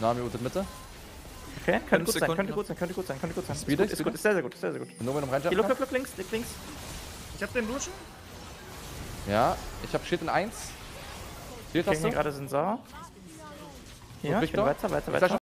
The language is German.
Nami ultet Mitte. Okay, könnte gut sein, könnte gut sein, könnte gut sein, könnte gut sein. Speed ist, gut, ist gut, ist sehr, sehr gut, ist sehr, sehr gut. Nur wenn um Hier, look, look, look, links, links. Ich hab den Luschen. Ja, ich hab Schild in 1. Shield hast hier du? gerade sind sauer. Hier, ich bin weiter, weiter, weiter.